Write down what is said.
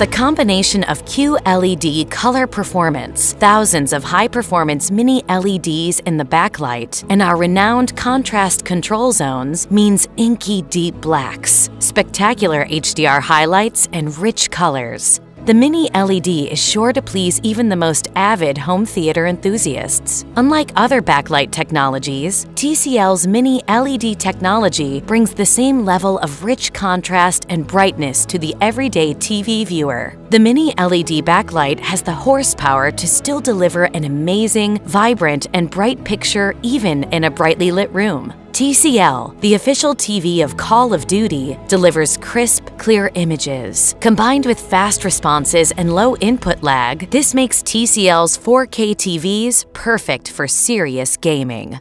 The combination of QLED color performance, thousands of high performance mini LEDs in the backlight, and our renowned contrast control zones means inky deep blacks, spectacular HDR highlights, and rich colors. The Mini LED is sure to please even the most avid home theater enthusiasts. Unlike other backlight technologies, TCL's Mini LED technology brings the same level of rich contrast and brightness to the everyday TV viewer. The Mini LED backlight has the horsepower to still deliver an amazing, vibrant, and bright picture even in a brightly lit room. TCL, the official TV of Call of Duty, delivers crisp, clear images. Combined with fast responses and low input lag, this makes TCL's 4K TVs perfect for serious gaming.